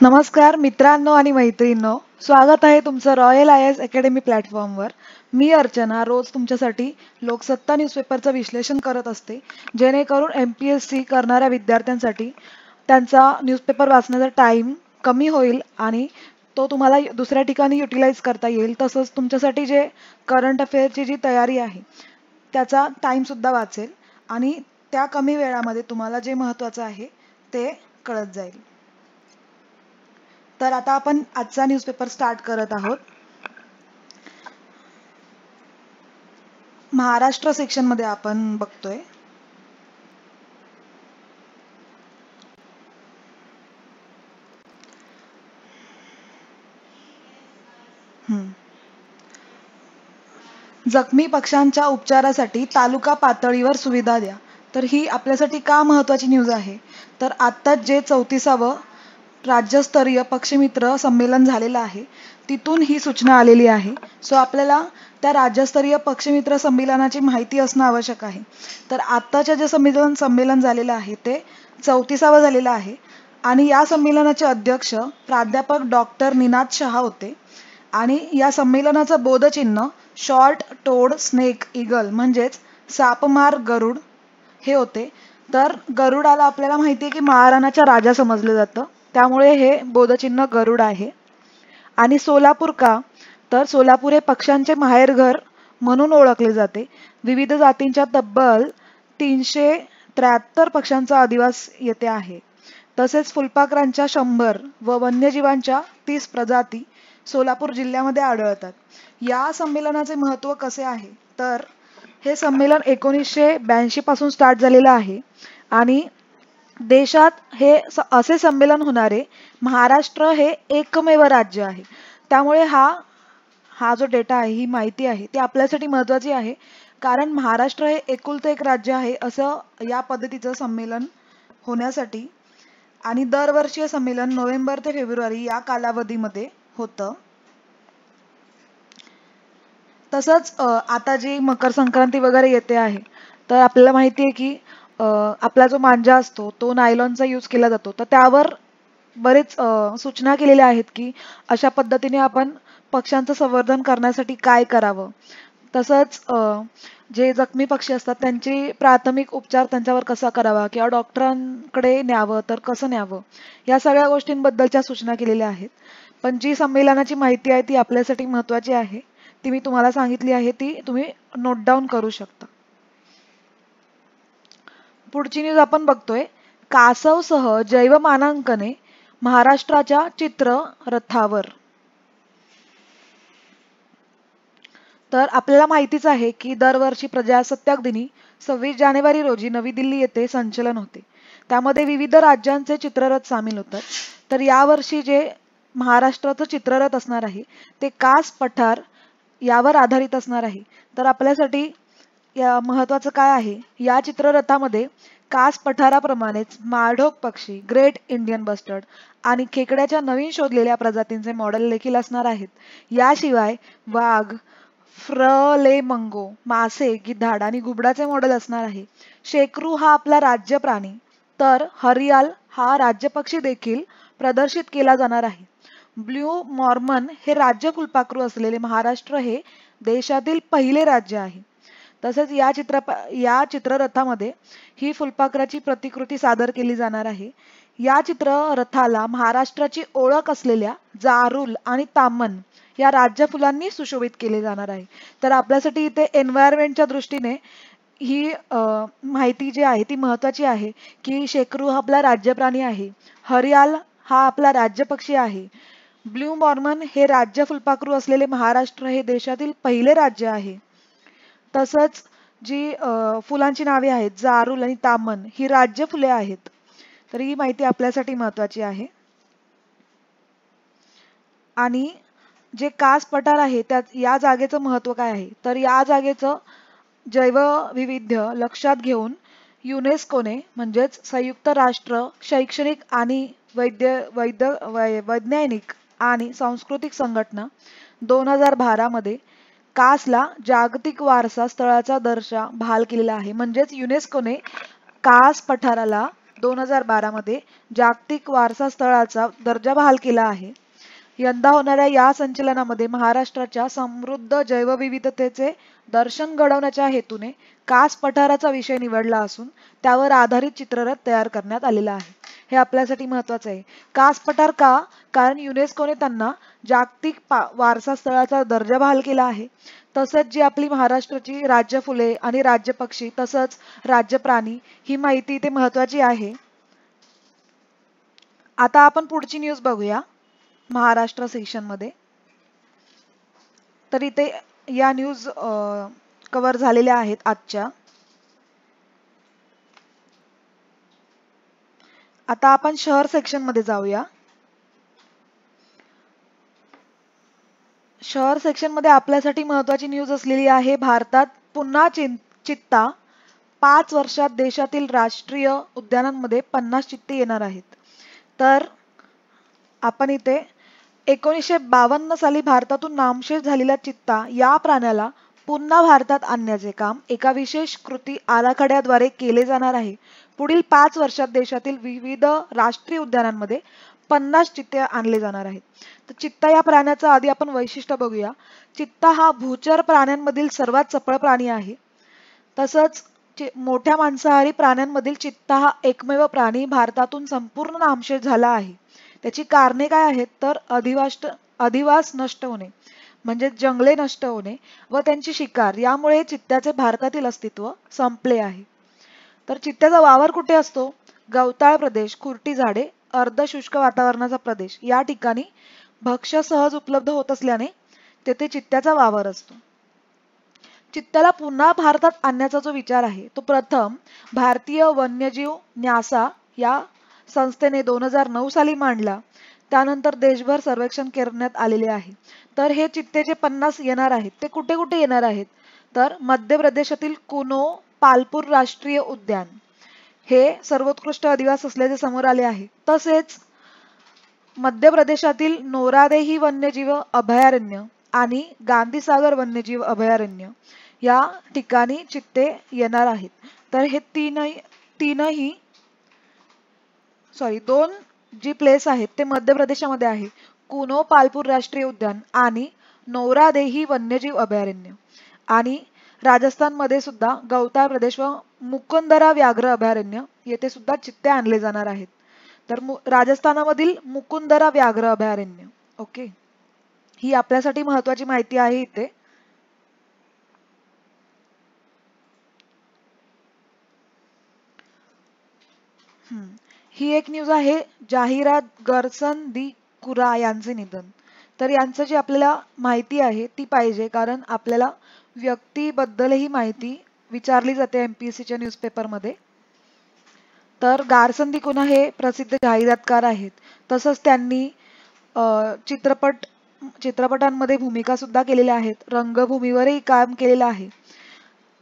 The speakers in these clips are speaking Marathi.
नमस्कार मित्रांनो आणि मैत्रिणींनो. स्वागत आहे तुमचं रॉयल आय एस अकॅडमी प्लॅटफॉर्मवर मी अर्चना रोज तुमच्यासाठी लोकसत्ता न्यूजपेपरचं विश्लेषण करत असते. जेणेकरून एम पी एस सी करणाऱ्या विद्यार्थ्यांसाठी त्यांचा न्यूजपेपर वाचण्याचा टाईम कमी होईल आणि तो तुम्हाला दुसऱ्या ठिकाणी युटिलाइज करता येईल. तसंच तुमच्यासाठी जे करंट अफेअरची जी तयारी आहे त्याचा टाईमसुद्धा वाचेल आणि त्या कमी वेळामध्ये तुम्हाला जे महत्त्वाचं आहे ते कळत जाईल. तर आता आपण आजचा न्यूजपेपर स्टार्ट करत आहोत. महाराष्ट्र सेक्शनमध्ये आपण बघतोय. हम्म. जखमी पक्ष्यांच्या उपचारासाठी तालुका पातळीवर सुविधा द्या. तर ही आपल्यासाठी का महत्वाची न्यूज आहे? तर आत्ताच जे चौतीसावं राज्यस्तरीय पक्षमित्र संमेलन झालेलं आहे. तिथून ही सूचना आलेली आहे. सो आपल्याला त्या राज्यस्तरीय पक्षमित्र संमेलनाची माहिती असणं आवश्यक आहे. तर आत्ताचे जे संमेलन संमेलन झालेलं आहे ते चौतीसावं झालेलं आहे. आणि या संमेलनाचे अध्यक्ष प्राध्यापक डॉक्टर निनाद शहा होते. आणि या संमेलनाचं बोधचिन्ह शॉर्ट टोड स्नेक इगल म्हणजेच सापमार गरुड हे होते. तर गरुडाला आपल्याला माहिती आहे की महाराणाच्या राजा समजलं जातं. त्यामुळे हे बोधचिन्ह गरुड आहे. आणि सोलापूर का? तर सोलापूर हे पक्ष्यांचे माहेरघर म्हणून ओळखले जाते. विविध जातींच्या तब्बल तीनशे त्र्याहत्तर पक्ष्यांचा अधिवास येथे आहे. तसेच फुलपाखरांच्या शंभर व वन्यजीवांच्या तीस प्रजाती सोलापूर जिल्ह्यामध्ये आढळतात. या संमेलनाचे महत्त्व कसे आहे? तर हे संमेलन एकोणीसशे ब्याऐंशी पासून स्टार्ट झालेलं आहे. आणि देशात हे असे संमेलन होणारे महाराष्ट्र हे एकमेव राज्य आहे. त्यामुळे हा हा जो डेटा आहे ही माहिती आहे ती आपल्यासाठी महत्वाची आहे. कारण महाराष्ट्र हे एकुलतं एक राज्य आहे असं या पद्धतीचं संमेलन होण्यासाठी आणि दरवर्षीय संमेलन नोव्हेंबर ते फेब्रुवारी या कालावधीमध्ये होतं. तसंच आता जी मकर संक्रांती वगैरे येते आहे तर आपल्याला माहिती आहे की आपला जो मांजा असतो तो नायलॉनचा यूज केला जातो. तर त्यावर बरेच सूचना केलेल्या आहेत की अशा पद्धतीने आपण पक्ष्यांचं संवर्धन करण्यासाठी काय करावं. तसंच जे जखमी पक्षी असतात त्यांची प्राथमिक उपचार त्यांच्यावर कसा करावा किंवा डॉक्टरांकडे न्यावं तर कसं न्यावं या सगळ्या गोष्टींबद्दलच्या सूचना केलेल्या आहेत. पण जी संमेलनाची माहिती आहे ती आपल्यासाठी महत्वाची आहे. ती मी तुम्हाला सांगितली आहे ती तुम्ही नोट डाऊन करू शकता. पुढची न्यूज आपण बघतोय. कासवसह जैवमानांकने महाराष्ट्राच्या चित्र रथावर तर आपल्याला माहितीच आहे की दरवर्षी प्रजासत्ताक दिनी सव्वीस जानेवारी रोजी नवी दिल्ली येथे संचलन होते. त्यामध्ये विविध राज्यांचे चित्ररथ सामील होतात. तर यावर्षी जे महाराष्ट्राचं चित्ररथ असणार आहे ते कास पठार यावर आधारित असणार आहे. तर आपल्यासाठी महत्वाचं काय आहे? या चित्ररथामध्ये कास पठाराप्रमाणेच माळढोक पक्षी ग्रेट इंडियन बस्टर्ड आणि खेकड्याच्या नवीन शोधलेल्या प्रजातींचे मॉडेल देखील असणार आहेत. याशिवाय वाघ फ्रलेमंगो मासे गिधाड आणि घुबडाचे मॉडेल असणार आहे. शेकरू हा आपला राज्य प्राणी तर हरियाल हा राज्य पक्षी देखील प्रदर्शित केला जाणार आहे. ब्ल्यू मॉर्मन हे राज्य फुलपाखरू असलेले महाराष्ट्र हे देशातील पहिले राज्य आहे. तसेच या चित्र या चित्ररथामध्ये ही फुलपाखराची प्रतिकृती सादर केली जाणार आहे. या चित्ररथाला महाराष्ट्राची ओळख असलेल्या जारुल आणि तामन या राज्य फुलांनी सुशोभित केले जाणार आहे. तर आपल्यासाठी इथे एन्व्हायरमेंटच्या दृष्टीने ही माहिती जी आहे ती महत्वाची आहे की शेकरू हा आपला राज्य प्राणी आहे. हरियाल हा आपला राज्य पक्षी आहे. ब्ल्यू मॉर्मन हे राज्य फुलपाखरू असलेले महाराष्ट्र हे देशातील पहिले राज्य आहे. तसंच जी फुलांची नावे आहेत जारुल आणि तामन ही राज्य फुले आहेत. तर ही माहिती आपल्यासाठी महत्वाची आहे. आणि जे कास पठार आहे त्यात या जागेचं महत्त्व काय आहे? तर या जागेचं जैवविविध्य लक्षात घेऊन युनेस्कोने म्हणजेच संयुक्त राष्ट्र शैक्षणिक आणि वैद्य वैद्य वै- वैज्ञानिक आणि सांस्कृतिक संघटना दोन हजार बारामध्ये कासला जागतिक वारसा स्थळाचा दर्जा बहाल केलेला आहे. म्हणजेच युनेस्कोने कास पठाराला दोन हजार बारामध्ये जागतिक वारसा स्थळाचा दर्जा बहाल केला आहे. यंदा होणाऱ्या या संचलनामध्ये महाराष्ट्राच्या समृद्ध जैवविविधतेचे दर्शन घडवण्याच्या हेतूने कास पठाराचा विषय निवडला असून त्यावर आधारित चित्ररथ तयार करण्यात आलेला आहे. हे आपल्यासाठी महत्वाचं आहे. कास पठार का? कारण युनेस्कोने त्यांना जागतिक वारसा स्थळाचा दर्जा बहाल केला आहे. तसंच जी आपली महाराष्ट्राची राज्य फुले आणि राज्य पक्षी तसंच राज्य प्राणी ही माहिती इथे महत्वाची आहे. आता आपण पुढची न्यूज बघूया. महाराष्ट्र सेक्शनमध्ये. तर इथे या न्यूज कव्हर झालेल्या आहेत आजच्या. आता आपण शहर सेक्शनमध्ये जाऊया. शहर सेक्शनमध्ये आपल्यासाठी महत्वाची न्यूज असलेली आहे भारतात पुन्हा चित्ता. पाच वर्षात देशातील राष्ट्रीय उद्यानांमध्ये पन्नास चित्ते येणार आहेत. तर आपण इथे एकोणीसशे बावन्न साली भारतातून नामशेष झालेला चित्ता या प्राण्याला पुन्हा भारतात आणण्याचे काम एका विशेष कृती आराखड्याद्वारे केले जाणार आहे. पुढील पाच वर्षात देशातील विविध राष्ट्रीय उद्यानांमध्ये पन्नास चित्ते आणले जाणार आहेत. तर चित्ता या प्राण्याचं आधी आपण वैशिष्ट्य बघूया. चित्ता हा भूचर प्राण्यांमधील सर्वात चपळ प्राणी आहे. तसंच मोठ्या मांसाहारी प्राण्यांमधील चित्ता हा एकमेव प्राणी भारतातून संपूर्ण नामशेष झाला आहे. त्याची कारणे काय आहेत? तर अधिवास अधिवास नष्ट होणे म्हणजे जंगले नष्ट होणे व त्यांची शिकार. यामुळे चित्त्याचे भारतातील अस्तित्व संपले आहे. तर चित्त्याचा वावर कुठे असतो? गवताळ प्रदेश खुरटी झाडे अर्धशुष्क वातावरणाचा प्रदेश. या ठिकाणी भक्ष्य सहज उपलब्ध होत असल्याने तेथे चित्त्याचा वावर असतो. चित्त्याला पुन्हा भारतात आणण्याचा जो विचार आहे तो प्रथम भारतीय वन्यजीव न्यासा या संस्थेने दोन हजार नऊ साली मांडला. त्यानंतर देशभर सर्वेक्षण करण्यात आलेले आहे. तर हे चित्ते जे पन्नास येणार आहेत. ते कुठे कुठे येणार आहेत? तर मध्य प्रदेशातील कुनो पालपूर राष्ट्रीय उद्यान. हे सर्वोत्कृष्ट अधिवास असल्याचे समोर आले आहे. तसेच मध्य प्रदेशातील नोरादेही वन्यजीव अभयारण्य आणि गांधीसागर वन्यजीव अभयारण्य या ठिकाणी चित्ते येणार आहेत. तर हे तीनही तीनही सॉरी दोन जी प्लेस आहेत ते मध्य प्रदेशामध्ये आहे. कुनो पालपूर राष्ट्रीय उद्यान आणि नोरादेही वन्यजीव अभयारण्य आणि राजस्थानमध्ये सुद्धा गवताळ प्रदेश व मुकुंदरा व्याघ्र अभयारण्य येथे सुद्धा चित्ते आणले जाणार आहेत. तर राजस्थानामधील मुकुंदरा व्याघ्र अभयारण्य ओके? ही आपल्यासाठी महत्वाची माहिती आहे इथे. ही एक न्यूज आहे जाहिरात गरसन दी कुरा यांचे निधन. तर यांचं जी आपल्याला माहिती आहे ती पाहिजे कारण आपल्याला व्यक्तीबद्दलही माहिती विचारली जाते एमपीएससीच्या न्यूजपेपरमध्ये तर गारसंदी कुना हे प्रसिद्ध जाहिरातकार आहेत. तसंच त्यांनी चित्रपट चित्रपटांमध्ये भूमिका सुद्धा केलेल्या आहेत. रंगभूमीवरही काम केलेलं आहे.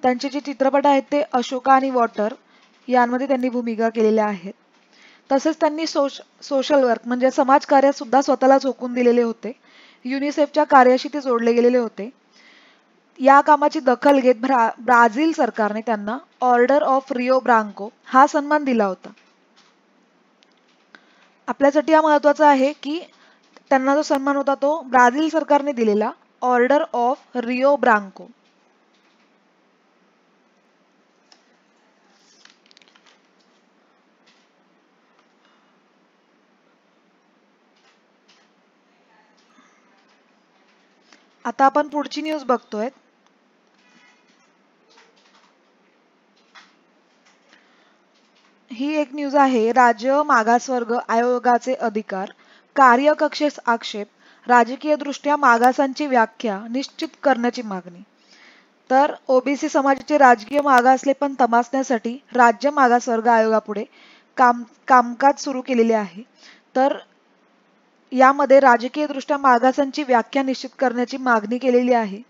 त्यांचे जे चित्रपट आहेत ते अशोका आणि वॉटर यांमध्ये त्यांनी भूमिका केलेल्या आहेत. तसेच त्यांनी सोश सोशल वर्क म्हणजे समाजकार्यात सुद्धा स्वतःला झोकून दिलेले होते. युनिसेफच्या कार्याशी ते जोडले गेलेले होते. या कामाची दखल घेत ब्रा ब्राझील सरकारने त्यांना ऑर्डर ऑफ रिओ ब्रांको हा सन्मान दिला होता. आपल्यासाठी हा महत्त्वाचा आहे की त्यांना जो सन्मान होता तो ब्राझील सरकारने दिलेला ऑर्डर ऑफ रिओ ब्रांको. आता आपण पुढची न्यूज बघतोय. ही एक न्यूज आहे. राज्य मागासवर्ग आयोगाचे अधिकार कार्यकक्षेस आक्षेप राजकीय दृष्ट्या मागासांची व्याख्या निश्चित करण्याची मागणी. तर ओबीसी समाजाचे राजकीय मागासले पण तपासण्यासाठी राज्य मागासवर्ग आयोगापुढे काम कामकाज सुरू केलेले आहे. तर यामध्ये राजकीय दृष्ट्या मागासांची व्याख्या निश्चित करण्याची मागणी केलेली आहे.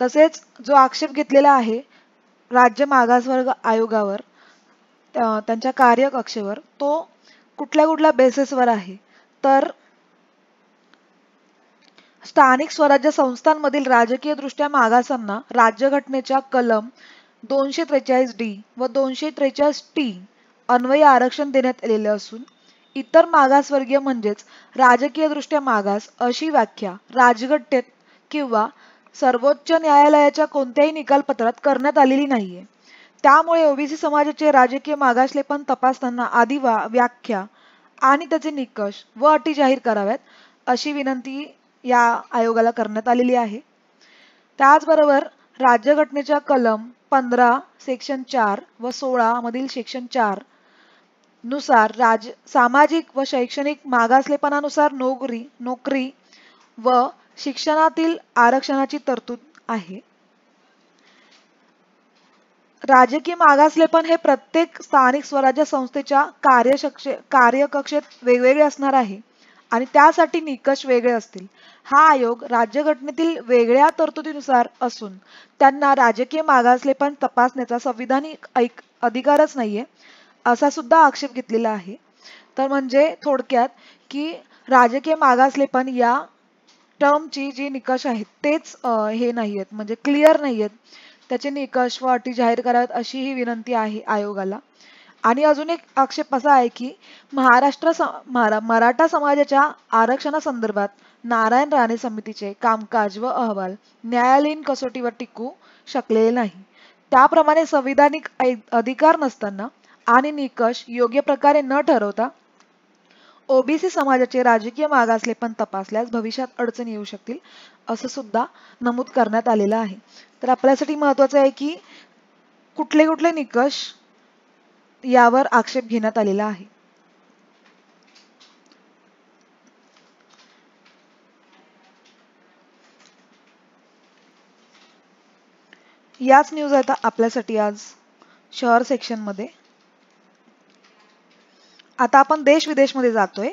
तसेच जो आक्षेप घेतलेला आहे राज्य मागासवर्ग आयोगावर त्यांच्या कार्यकक्षेवर तो कुठल्या कुठल्या बेसिसवर आहे. तर स्थानिक स्वराज्य संस्थांमधील राजकीय दृष्ट्या मागासांना राज्यघटनेच्या कलम दोनशे त्रेचाळीस डी व दोनशे त्रेचाळीस टी अन्वयी आरक्षण देण्यात आलेले असून इतर मागासवर्गीय म्हणजेच राजकीयदृष्ट्या मागास अशी व्याख्या राजघटनेत किंवा सर्वोच्च न्यायालयाच्या कोणत्याही निकालपत्रात करण्यात आलेली नाहीये. त्यामुळे ओबीसी समाजाचे राजकीय मागासलेपण तपासताना आधी व्याख्या आणि त्याचे निकष व अटी जाहीर कराव्यात अशी विनंती या आयोगाला करण्यात आलेली आहे. त्याचबरोबर राज्यघटनेच्या कलम पंधरा सेक्शन चार व सोळा मधील सेक्शन चारनुसार राज सामाजिक व शैक्षणिक मागासलेपणानुसार नोकरी नोकरी व शिक्षणातील आरक्षणाची तरतूद आहे. राजकीय मागासलेपण हे प्रत्येक स्थानिक स्वराज्य संस्थेच्या कार्यशक्ष कार्यकक्षेत वेगवेगळे असणार आहे. आणि त्यासाठी निकष वेगळे असतील. हा आयोग राज्यघटनेतील वेगळ्या तरतुदीनुसार असून त्यांना राजकीय मागासलेपण तपासण्याचा संविधानिक ऐक अधिकारच नाहीये असा सुद्धा आक्षेप घेतलेला आहे. तर म्हणजे थोडक्यात की राजकीय मागासलेपण या टर्मची जी निकष आहेत तेच हे नाही आहेत म्हणजे क्लिअर नाही आहेत त्याचे निकष व अटी जाहीर कराव्यात अशी ही विनंती आहे आयोगाला. आणि अजून एक आक्षेप असा आहे की महाराष्ट्र मराठा समाजाच्या आरक्षणासंदर्भात नारायण राणे समितीचे कामकाज व अहवाल न्यायालयीन कसोटीवर टिकू शकलेले नाही. त्याप्रमाणे संविधानिक अधिकार नसताना आणि निकष योग्य प्रकारे न ठरवता ओबीसी समाजाचे राजकीय मागासले पण तपासल्यास भविष्यात अडचणी येऊ शकतील असं सुद्धा नमूद करण्यात आलेलं आहे. तर आपल्यासाठी महत्वाचं आहे की कुठले कुठले निकष यावर आक्षेप घेण्यात आलेला आहे. याच न्यूज आहेत आपल्यासाठी आज शहर सेक्शनमध्ये. आता आपण देश विदेशमध्ये जातोय.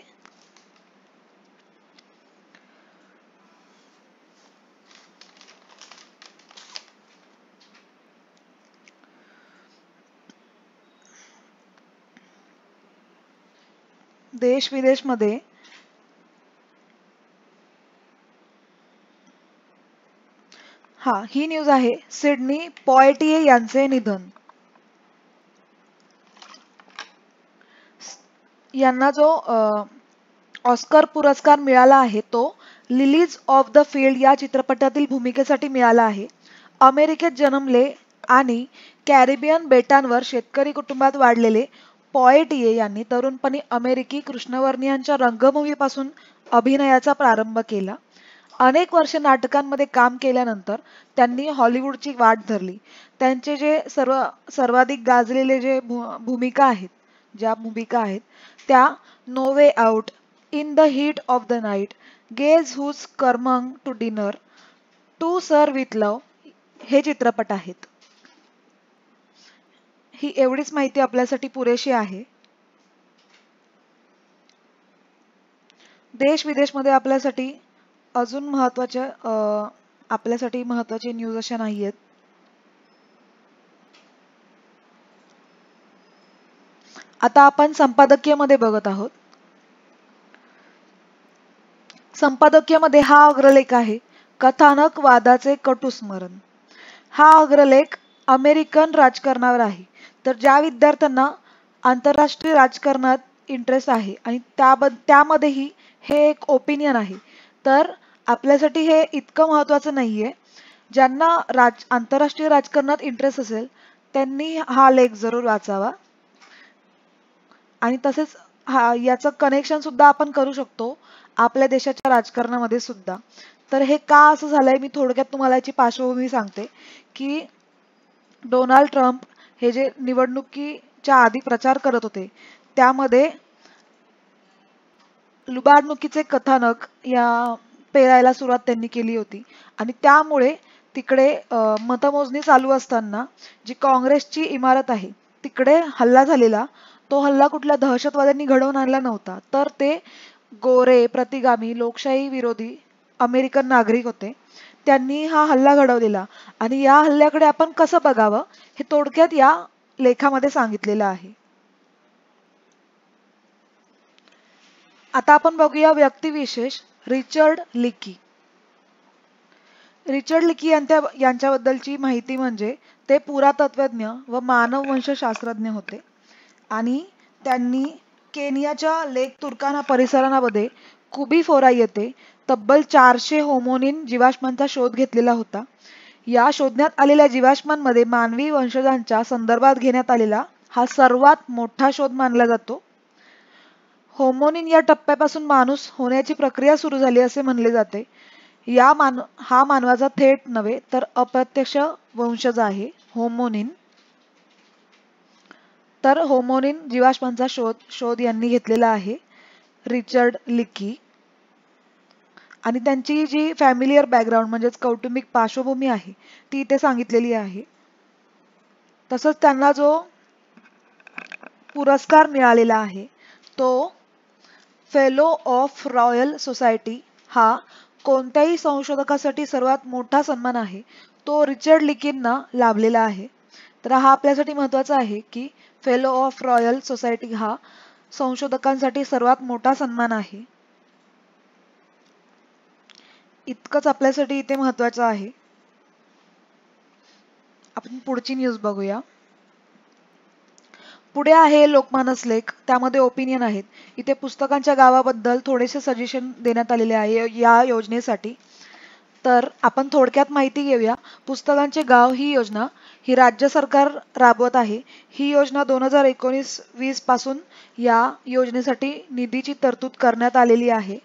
देश विदेशमध्ये हा ही न्यूज आहे सिडनी पॉयटिये यांचे निधन. यांना जो ऑस्कर पुरस्कार मिळाला आहे तो लिलीज ऑफ द फील्ड या चित्रपटातील भूमिकेसाठी मिळाला आहे. अमेरिकेत जन्मले आणि कॅरिबियन बेटांवर शेतकरी कुटुंबात वाढलेले पॉएटिये यांनी तरुणपणी अमेरिकी कृष्णवर्णियांच्या रंगभूमीपासून अभिनयाचा प्रारंभ केला. अनेक वर्ष नाटकांमध्ये काम केल्यानंतर त्यांनी हॉलिवूडची वाट धरली. त्यांचे जे सर्व सर्वाधिक गाजलेले जे भूमिका आहेत ज्या भूमिका आहेत त्या no way out in the heat of the night guess who's coming to dinner to sir with love हे चित्रपट आहेत. ही एवढीच माहिती आपल्यासाठी पुरेशी आहे. देश विदेशमध्ये आपल्यासाठी अजून महत्त्वाच्या आपल्यासाठी महत्त्वाचे न्यूज अशा नाही आहेत आता आपण संपादकीयमध्ये बघत आहोत. संपादकीयमध्ये हा अग्रलेख आहे कथानक वादाचे कटुस्मरण. हा अग्रलेख अमेरिकन राजकारणावर आहे. तर ज्या विद्यार्थ्यांना आंतरराष्ट्रीय राजकारणात इंटरेस्ट आहे आणि त्याबद्द त्यामध्येही हे एक ओपिनियन आहे तर आपल्यासाठी हे इतकं महत्वाचं नाहीये. ज्यांना राज आंतरराष्ट्रीय राजकारणात इंटरेस्ट असेल त्यांनी हा लेख जरूर वाचावा. आणि तसेच हा याचं कनेक्शन सुद्धा आपण करू शकतो आपल्या देशाच्या राजकारणामध्ये सुद्धा. तर हे का असं झालंय मी थोडक्यात तुम्हाला याची पार्श्वभूमी सांगते की डोनाल्ड ट्रम्प हे जे निवडणुकीच्या आधी प्रचार करत होते त्यामध्ये लुबाडणुकीचे कथानक या पेरायला सुरुवात त्यांनी केली होती. आणि त्यामुळे तिकडे मतमोजणी चालू असताना जी काँग्रेसची इमारत आहे तिकडे हल्ला झालेला तो हल्ला कुठल्या दहशतवाद्यांनी घडवून आणला नव्हता. तर ते गोरे प्रतिगामी लोकशाही विरोधी अमेरिकन नागरिक होते. त्यांनी हा हल्ला घडवलेला. आणि या हल्ल्याकडे आपण कसं बघावं? हे थोडक्यात या लेखामध्ये सांगितलेलं आहे. आता आपण बघूया व्यक्तिविशेष रिचर्ड लिकी. रिचर्ड लिकी यांच्या यांच्याबद्दलची माहिती म्हणजे ते पुरातत्वज्ञ व मानववंशशास्त्रज्ञ होते. आणि त्यांनी केनियाच्या लेक तुर्काना परिसरामध्ये कुबीफोरा येथे तब्बल चारशे होमोनिन जीवाश्मांचा शोध घेतलेला होता. या शोधण्यात आलेल्या जीवाश्मांमध्ये मानवी वंशजांच्या संदर्भात घेण्यात आलेला हा सर्वात मोठा शोध मानला जातो. होमोनिन या टप्प्यापासून माणूस होण्याची प्रक्रिया सुरू झाली असे म्हणले जाते. या मान हा मानवाचा थेट नव्हे तर अप्रत्यक्ष वंशज आहे. होमोनिन. तर होमोनिन जीवाश्मांचा शोध शोध यांनी घेतलेला आहे. रिचर्ड लिकी. आणि त्यांची जी फॅमिलियर बॅकग्राऊंड म्हणजेच कौटुंबिक पार्श्वभूमी आहे ती इथे सांगितलेली आहे. तसंच त्यांना जो पुरस्कार मिळालेला आहे तो फेलो ऑफ रॉयल सोसायटी हा कोणत्याही संशोधकासाठी सर्वात मोठा सन्मान आहे तो रिचर्ड लिकींना लाभलेला आहे. तर हा आपल्यासाठी महत्त्वाचा आहे की फेलो ऑफ रॉयल सोसायटी हा संशोधकांसाठी सर्वात मोठा सन्मान आहे. इतकंच आपल्यासाठी इथे महत्वाचं आहे. आपण पुढची न्यूज बघूया. पुढे आहे लोकमानस लेख. त्यामध्ये ओपिनियन आहेत. इथे पुस्तकांच्या गावाबद्दल थोडेसे सजेशन देण्यात आलेले आहे या योजनेसाठी. तर आपण थोडक्यात माहिती घेऊया. पुस्तकांचे गाव ही योजना ही राज्य सरकार राबवत आहे. ही योजना दोन हजार एकोणीस वीसपासून या योजनेसाठी निधीची तरतूद करण्यात आलेली आहे.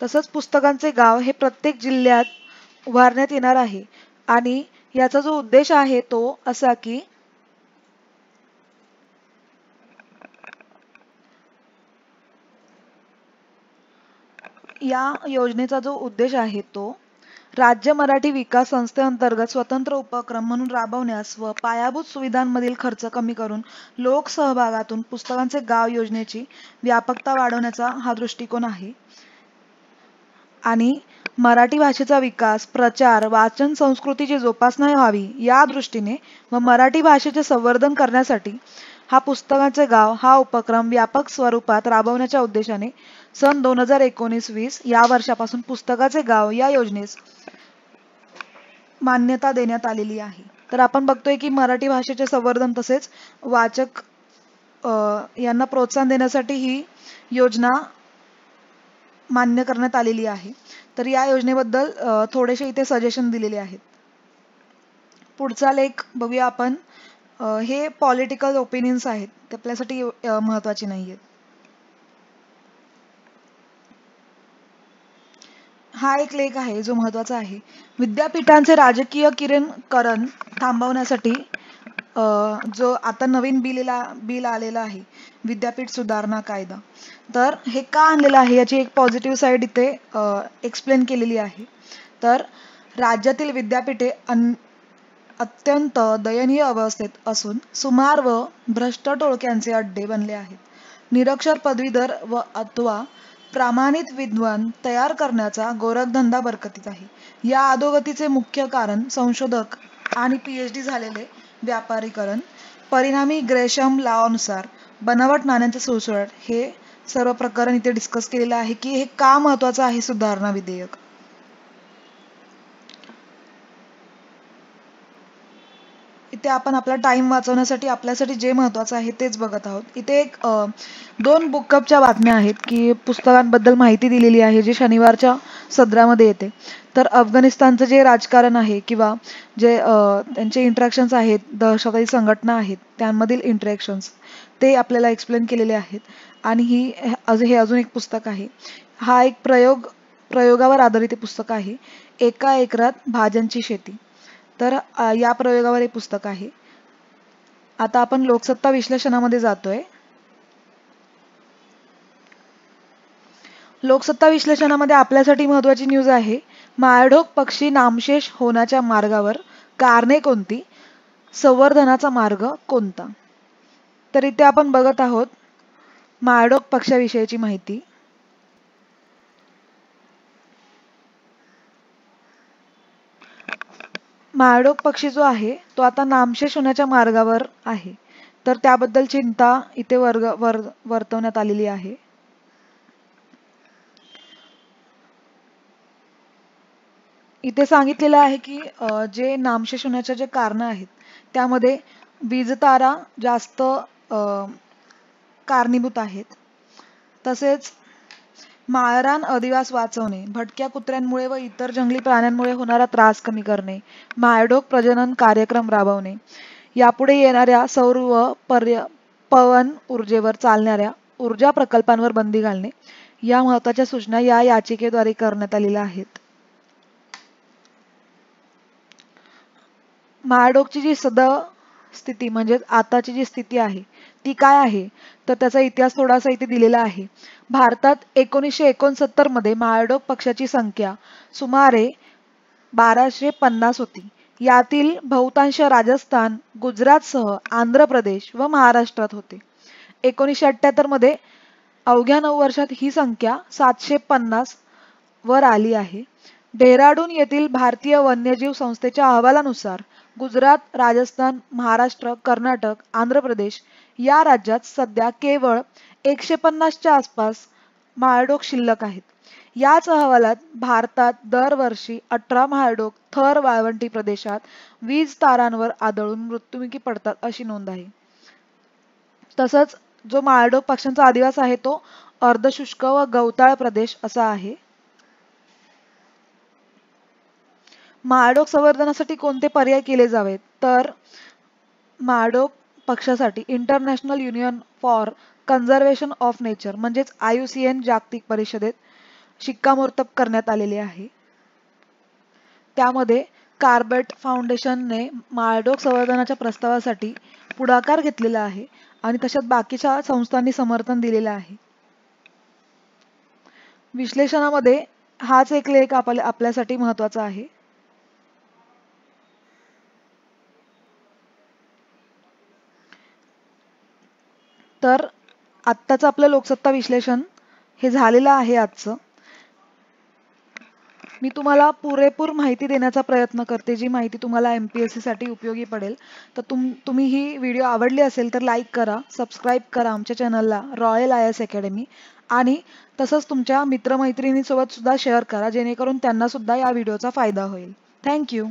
तसंच पुस्तकांचे गाव हे प्रत्येक जिल्ह्यात उभारण्यात येणार आहे. आणि याचा जो उद्देश आहे तो असा की या योजनेचा जो उद्देश आहे तो राज्य मराठी विकास संस्थेअंतर्गत स्वतंत्र उपक्रम म्हणून राबवण्यास व पायाभूत सुविधांमधील खर्च कमी करून लोकसहभागातून पुस्तकांचे गाव योजनेची व्यापकता वाढवण्याचा हा दृष्टिकोन आहे. आणि मराठी भाषेचा विकास प्रचार वाचन संस्कृतीची जोपासना व्हावी या दृष्टीने व मराठी भाषेचे संवर्धन करण्यासाठी हा पुस्तकांचे गाव हा उपक्रम व्यापक स्वरूपात राबवण्याच्या उद्देशाने सन दोन हजार एकोणीस वीस या वर्षापासून पुस्तकाचे गाव या योजनेस मान्यता देण्यात आलेली आहे. तर आपण बघतोय की मराठी भाषेचे संवर्धन तसेच वाचक यांना प्रोत्साहन देण्यासाठी ही योजना मान्य करण्यात आलेली आहे. तर या योजनेबद्दल थोडेसे इथे सजेशन दिलेले आहेत. पुढचा लेख बघूया आपण. हे पॉलिटिकल ओपिनियन्स आहेत. ते आपल्यासाठी महत्त्वाचे नाही आहेत हा एक लेख आहे जो महत्त्वाचा आहे. विद्यापीठांचे राजकीय किरणकरण थांबवण्यासाठी जो आता नवीन बिल बिल आलेला आहे विद्यापीठ सुधारणा कायदा. तर हे का आणलेलं आहे याची एक पॉझिटिव्ह साईड इथे एक्सप्लेन केलेली आहे. तर राज्यातील विद्यापीठे अत्यंत दयनीय अवस्थेत असून सुमार व भ्रष्ट टोळक्यांचे अड्डे बनले आहेत. निरक्षर पदवीधर व अथवा प्रामाणित विद्वान तयार करण्याचा गोरखधंदा बरकतीत आहे. या अधोगतीचे मुख्य कारण संशोधक आणि पीएच डी झालेले व्यापारीकरण परिणामी ग्रेशम लावानुसार बनावट नाण्यांचे सुळसुळट हे सर्व प्रकरण इथे डिस्कस केलेलं आहे की हे का महत्वाचं आहे सुधारणा विधेयक? इथे आपण आपला टाइम वाचवण्यासाठी आपल्यासाठी जे महत्वाचं आहे तेच बघत आहोत. इथे एक दोन बुकअपच्या बातम्या आहेत की पुस्तकांबद्दल माहिती दिलेली आहे जी शनिवारच्या सदरामध्ये येते. तर अफगाणिस्तानचं जे राजकारण आहे किंवा जे त्यांचे इंट्रॅक्शन्स आहेत दहशतवादी संघटना आहेत त्यांमधील इंटरॅक्शन्स ते आपल्याला एक्सप्लेन केलेले आहेत. आणि ही हे अजून एक पुस्तक आहे. हा एक प्रयोग प्रयोगावर आधारित पुस्तक आहे. एका एकरात भाज्यांची शेती. तर या प्रयोगावर हे पुस्तक आहे. आता आपण लोकसत्ता विश्लेषणामध्ये जातोय. लोकसत्ता विश्लेषणामध्ये आपल्यासाठी महत्वाची न्यूज आहे. माळढोक पक्षी नामशेष होण्याच्या मार्गावर कारणे कोणती? संवर्धनाचा मार्ग कोणता? तर इथे आपण बघत आहोत माळढोक पक्षाविषयीची माहिती. माळढोक पक्षी जो आहे तो आता नामशेष होण्याच्या मार्गावर आहे. तर त्याबद्दल चिंता इथे वर्ग वर वर्तवण्यात आलेली आहे. इथे सांगितलेलं आहे की जे नामशेष होण्याचे जे कारण आहेत त्यामध्ये वीजतारा जास्त कारणीभूत आहेत. तसेच माळरान अधिवास वाचवणे भटक्या कुत्र्यांमुळे व इतर जंगली प्राण्यांमुळे होणारा त्रास कमी करणे माळढोक प्रजनन कार्यक्रम राबवणे. यापुढे येणाऱ्या सौर व पर्य पवन ऊर्जेवर चालणाऱ्या ऊर्जा प्रकल्पांवर बंदी घालणे. या महत्त्वाच्या सूचना या याचिकेद्वारे करण्यात आलेल्या आहेत. महाडोकची जी सद स्थिती म्हणजे आताची जी स्थिती आहे ती काय आहे? तर त्याचा इतिहास थोडासा इथे दिलेला आहे. भारतात एकोणीसशे एकोणसत्तरमध्ये महाडोक पक्षाची संख्या सुमारे बाराशे पन्नास होती. यातील बहुतांश राजस्थान गुजरातसह आंध्र प्रदेश व महाराष्ट्रात होते. एकोणीसशे अठ्ठ्याहत्तरमध्ये अवघ्या नऊ वर्षात ही संख्या सातशे पन्नास वर आली आहे. डेहराडून येथील भारतीय वन्यजीव संस्थेच्या अहवालानुसार गुजरात राजस्थान महाराष्ट्र कर्नाटक आंध्र प्रदेश या राज्यात सध्या केवळ एकशे पन्नासच्या आसपास माळढोक शिल्लक आहेत. याच अहवालात भारतात दरवर्षी अठरा महाडोक थर वाळवंटी प्रदेशात वीज तारांवर आदळून मृत्युमुखी पडतात अशी नोंद आहे. तसंच जो माळडोक पक्ष्यांचा आदिवास आहे तो अर्धशुष्क व गवताळ प्रदेश असा आहे. माळढोक संवर्धनासाठी कोणते पर्याय केले जावेत? तर महाडोक पक्षासाठी International Union for Conservation of Nature म्हणजेच आय यू सी एन जागतिक परिषदेत शिक्कामोर्तब करण्यात आलेले आहे. त्यामध्ये कार्बेट फाउंडेशनने माळडोक संवर्धनाच्या प्रस्तावासाठी पुढाकार घेतलेला आहे आणि तशात बाकीच्या संस्थांनी समर्थन दिलेलं आहे. विश्लेषणामध्ये हाच एक लेख आपल्या आपल्यासाठी महत्त्वाचा आहे. तर आत्ताचं आपलं लोकसत्ता विश्लेषण हे झालेलं आहे आजचं. मी तुम्हाला पुरेपूर माहिती देण्याचा प्रयत्न करते जी माहिती तुम्हाला एम पी एस सीसाठी उपयोगी पडेल. तर तुम तुम्ही ही व्हिडिओ आवडली असेल तर लाईक करा सबस्क्राईब करा आमच्या चॅनलला रॉयल आय एस अकॅडमी. आणि तसंच तुमच्या मित्रमैत्रिणींसोबत सुद्धा शेअर करा जेणेकरून त्यांना सुद्धा या व्हिडिओचा फायदा होईल. थँक्यू